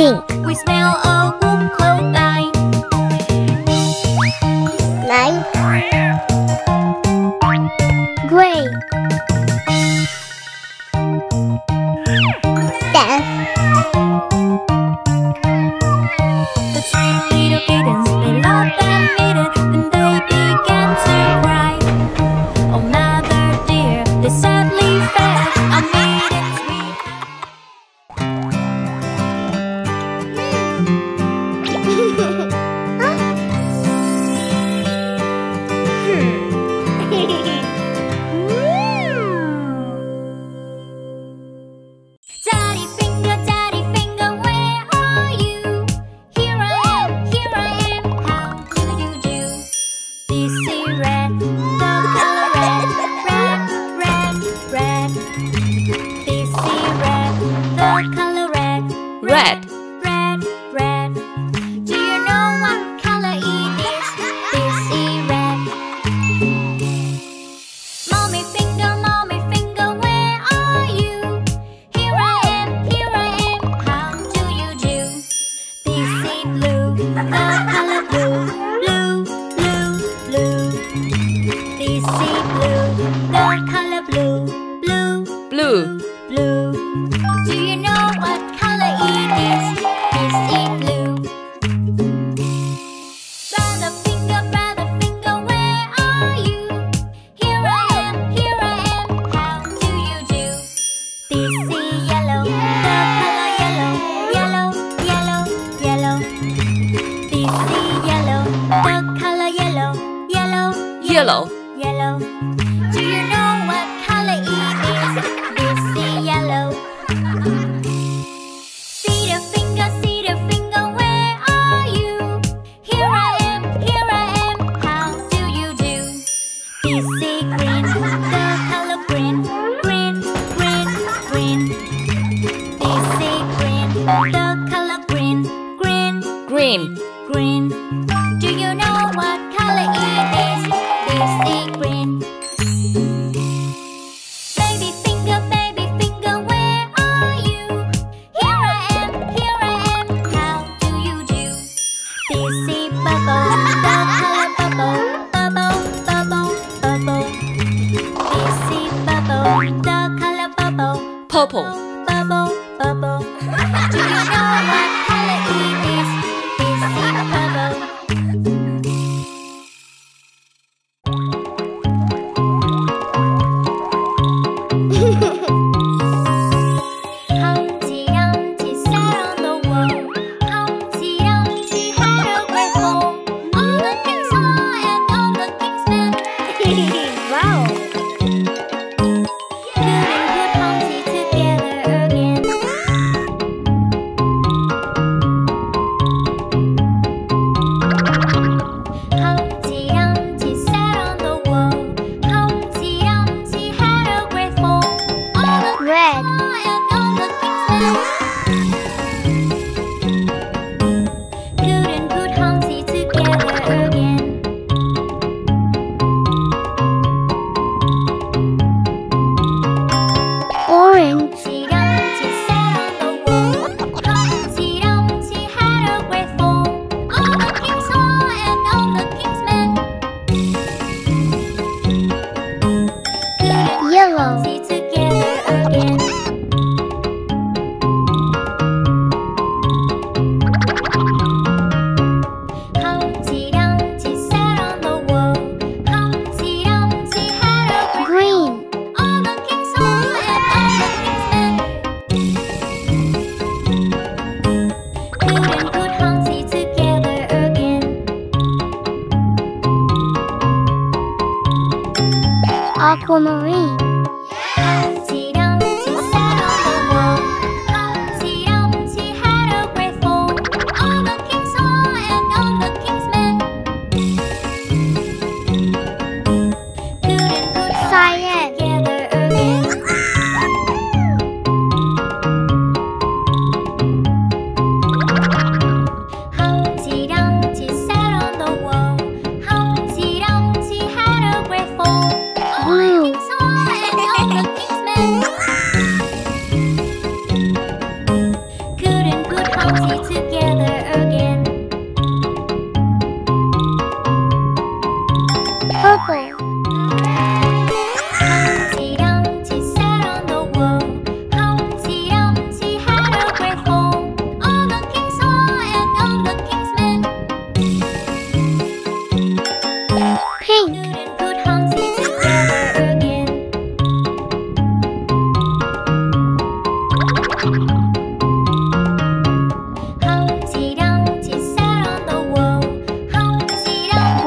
Pink。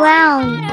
Humpty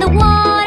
the water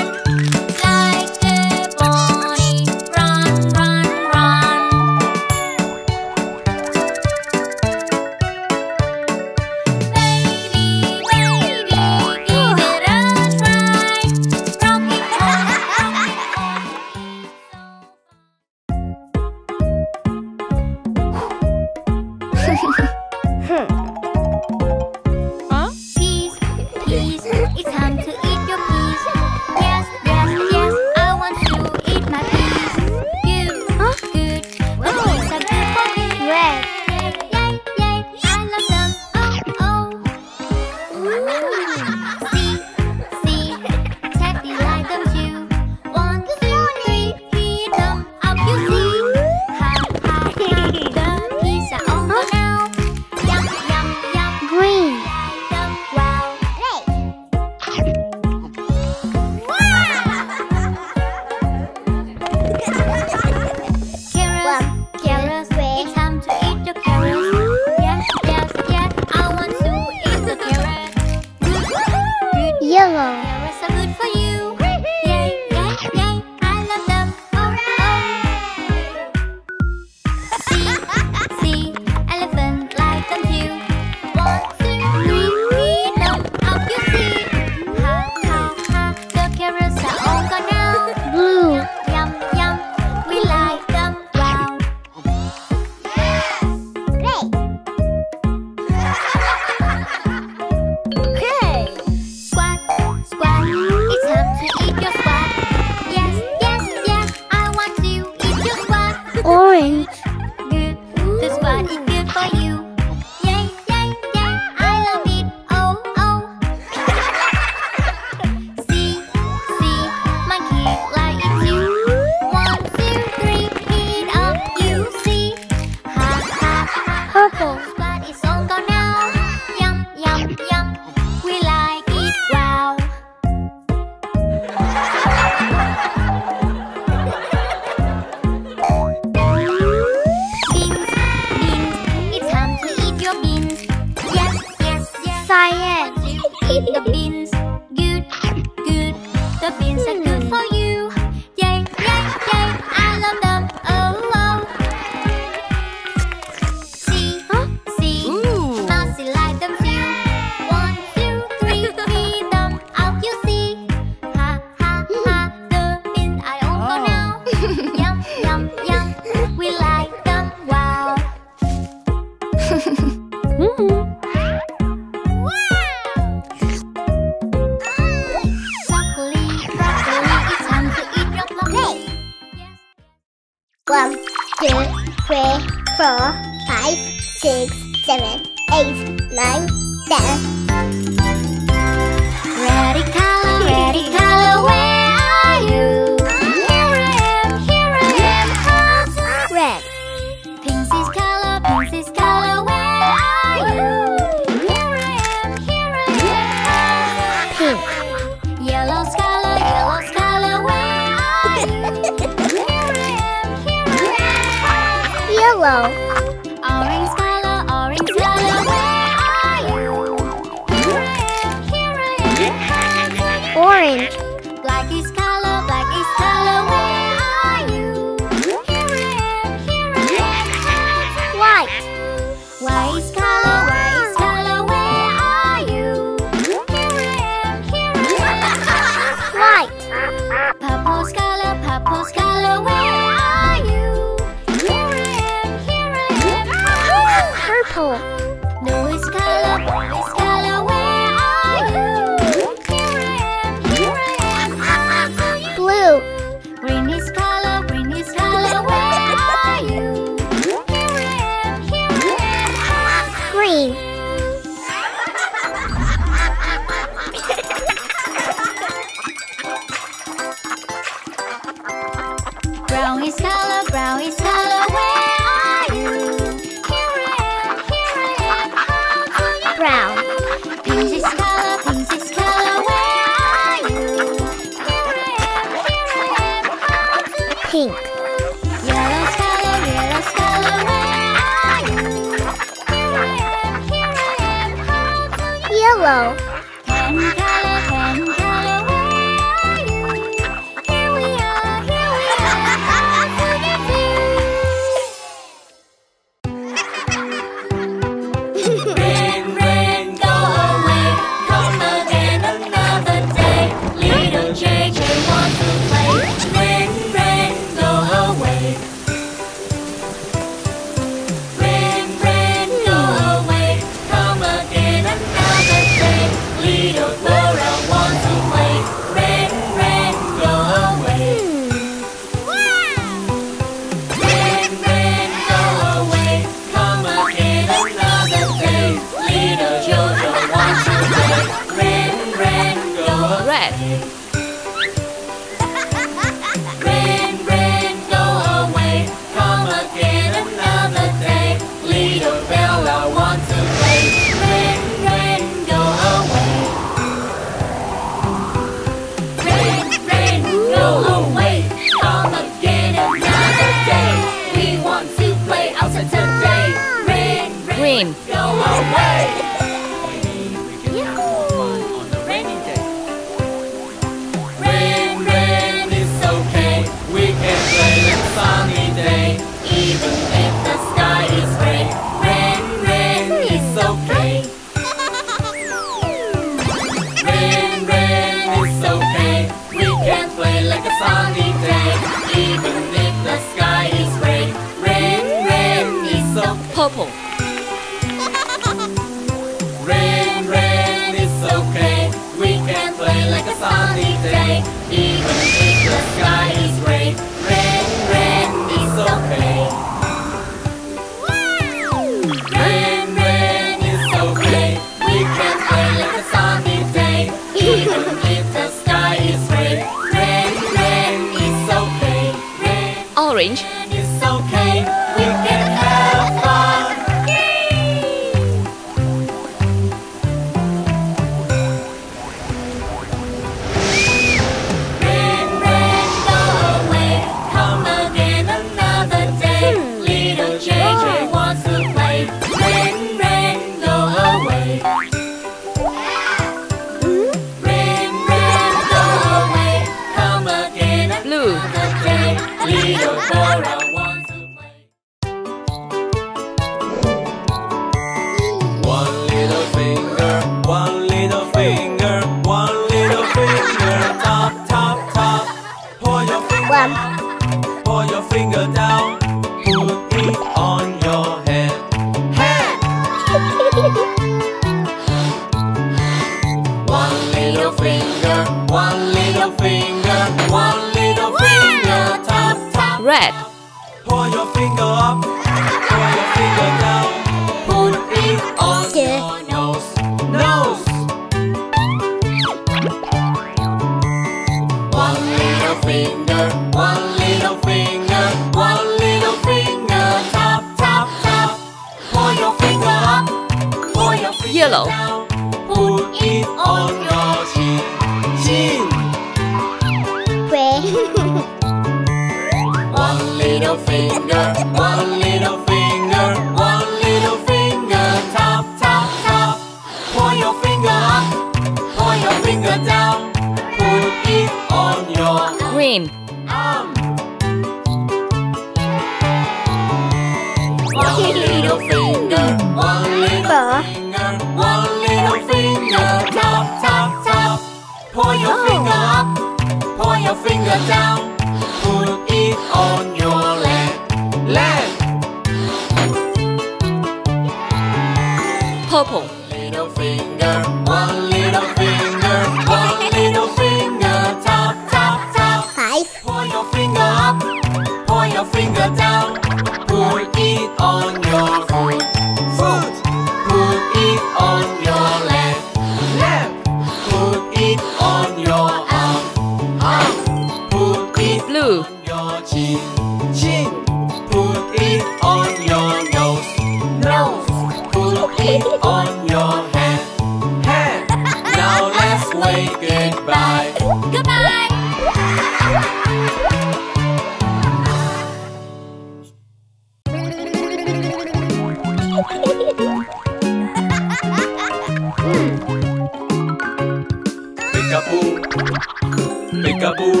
Peekaboo.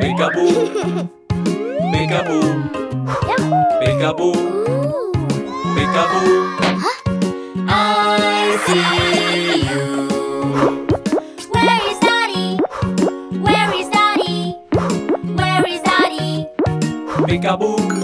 Peekaboo. Peekaboo. Peekaboo. Peekaboo. I see you. Where is Daddy? Where is Daddy? Where is Daddy? Peekaboo.